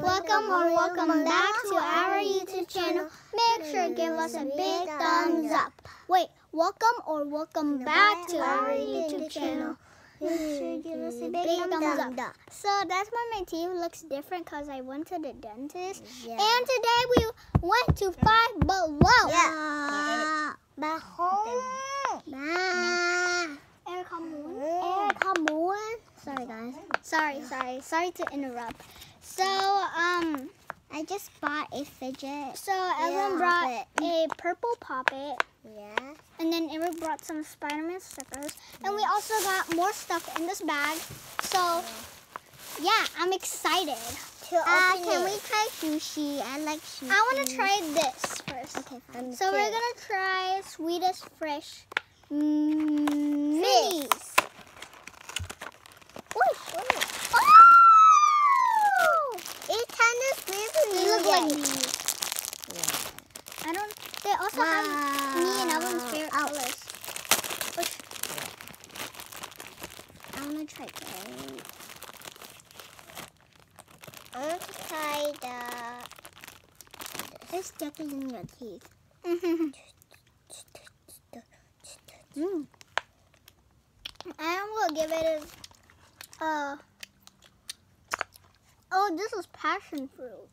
welcome or welcome back to our YouTube channel. Make sure to give us a big thumbs up. Wait, welcome or welcome back to our YouTube channel. Make sure to give us a big thumbs up. So that's why my teeth looks different because I went to the dentist. Yeah. And today we went to Five Below. Yeah. Home. Erica Moon. Erica Moon. Sorry guys. Sorry, sorry. Sorry to interrupt. So, um, I just bought a fidget. so everyone Yeah, brought a purple poppet. Yeah. And then Eric brought some Spider-Man stickers. And we also got more stuff in this bag. So, yeah, I'm excited. To Uh, can it. we try sushi? I like sushi. I want to try this first. Okay, fine. So we're going to try Sweetest Fresh Minis. Oh! It's kind of sweet when They you look get like it. me. I don't, they also have me and Evan's favorite Ow. colors. I want to try grape. I want to try the. It's stuck in your teeth. Mm. I'm gonna give it a. Uh, oh, this is passion fruit.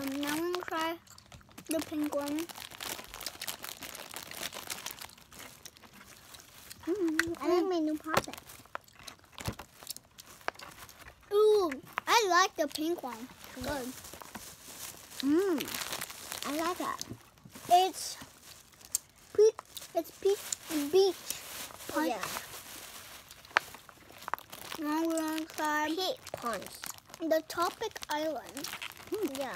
Um, now I'm gonna try the pink one. Mm, I like my new poppet. Ooh, I like the pink one. Good. Mmm. I like that. It's peach. It's peach beach punch. Yeah. Now we're gonna try Peach punch. the Tropic Island. Yeah.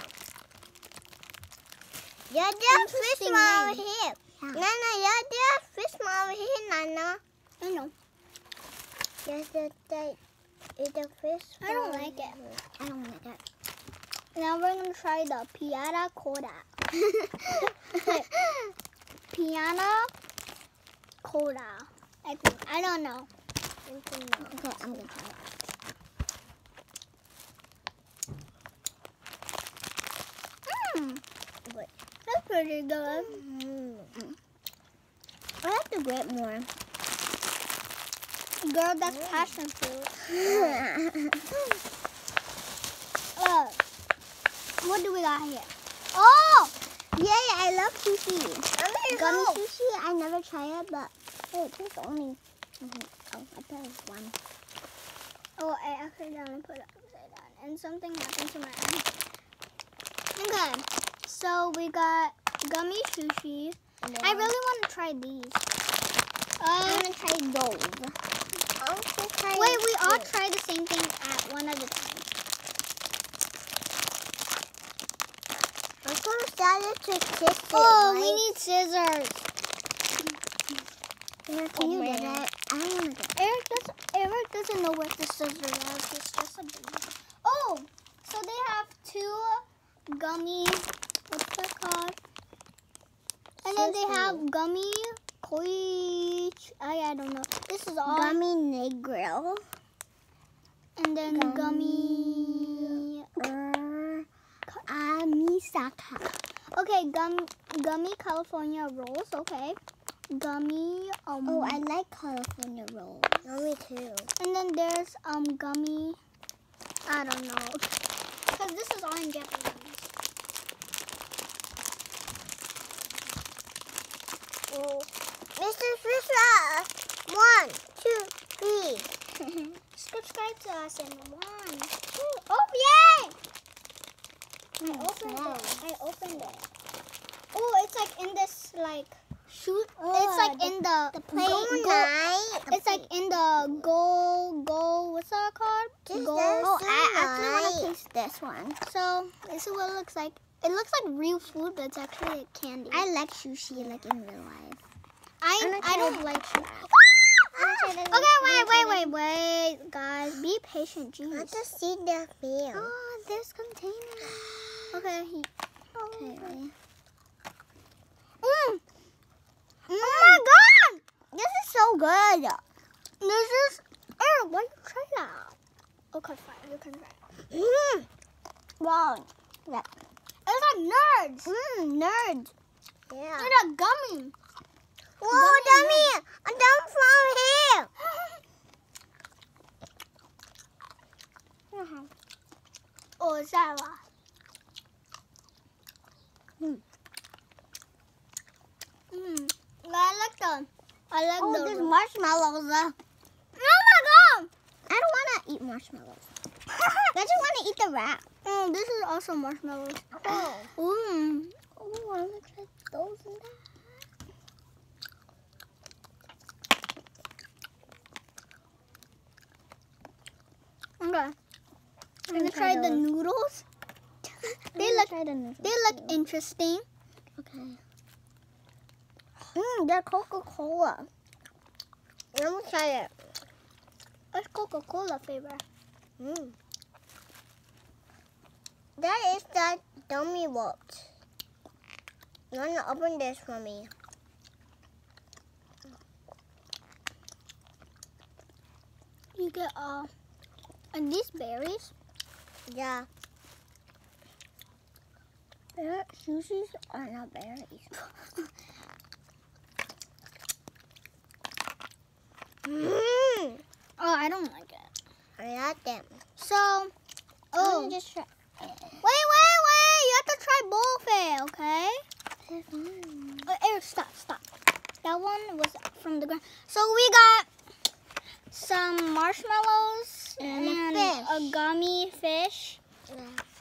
Yeah, there's fish Interesting over here. Yeah. Nana, yeah, there's fish over here, Nana. I know. Yes, the, the, it's a fish. I don't like it. I don't like it. Now we're gonna try the Piata Coda. Piana Coda. I think. I don't know. Okay, I'm gonna try it. Mm, Wait. that's pretty good. Mm. I have to grab more. Girl, that's passion fruit. Uh, what do we got here? Oh! Yay, I love sushi. Gummy Gummy soup. sushi, I never tried it, but oh, there's only. Mhm. Oh, I thought it was one. Oh, I accidentally put it upside down, and something happened to my eye. Okay, so we got gummy sushi. I really want to try these. I Uh, want to try those. I try wait, we all this. try the same thing at one at a time. I'm gonna start it to it. Oh, we need scissors. Oh, can you get it? I want to get it. Eric does. Eric doesn't know what the scissors are. He's just a baby. Oh, so they have two gummy. What's that called? And then they have gummy koi. I I don't know. This is all. Gummy nigiri. And then gummy. Er, Amisaka. Okay, gum gummy California rolls. Okay, gummy. Um, Oh, I like California rolls. Oh, me too. And then there's um gummy. I don't know. Cause this is all in Japanese. Oh. Mr. Fisher! Uh, one, two, three. Subscribe to us in one, two. Oh yay! I opened wow. it. I opened it. Oh, it's like in this like shoot. it's Oh, like the- in the The plate night. It's like in the go go. What's that called? This Go. is Oh, I actually want to taste this one. So this is what it looks like. It looks like real food, but it's actually candy. I like sushi like in real life. I I don't it. like sugar. I'm gonna try this Okay, wait, wait, wait, wait, guys, be patient, jeez. to see the feel. Oh, this container. Okay. he- Okay, ready? Mm. Oh my god! This is so good. This is. Eric, why you try that? Okay, fine. You can try. Mm. Wow. Yeah. It's like nerds. Mmm, nerds. Yeah. It's a gummy. Whoa, dummy! I'm down from here. Oh, is that why? Hmm. Mm. I like the. I like Oh, the. there's marshmallows. Uh, oh my god! I don't want to eat marshmallows. I just want to eat the wrap. Oh, this is also marshmallows. Oh. Ooh. Oh, I want to try those and that. Okay. I'm I'm gonna try the noodles. They look- the noodles They look too. interesting. Okay. Mmm, they're Coca-Cola. Let me try it. It's Coca-Cola flavor. Mmm. That is the dummy boat. You want to open this for me? You get uh, and these berries. Yeah. Bear, sushis are not berries. Mmm. Oh, I don't like it. I like them. So, Oh. oh, just try. wait, wait, wait! You have to try both, eh, okay? Mm. Uh, Eric, stop, stop. That one was from the ground. So we got some marshmallows And a fish. a gummy fish. Yeah.